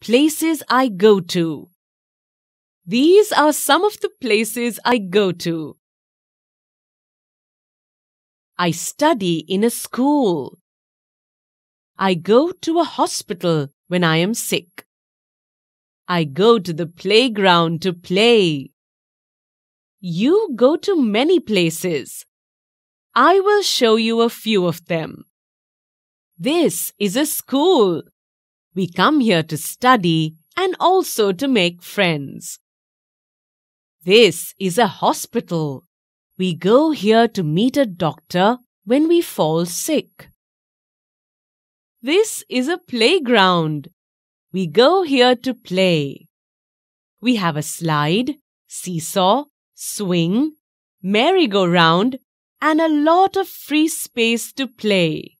Places I go to. These are some of the places I go to. I study in a school. I go to a hospital when I am sick. I go to the playground to play. You go to many places. I will show you a few of them. This is a school. We come here to study and also to make friends. This is a hospital. We go here to meet a doctor when we fall sick. This is a playground. We go here to play. We have a slide, seesaw, swing, merry-go-round, and a lot of free space to play.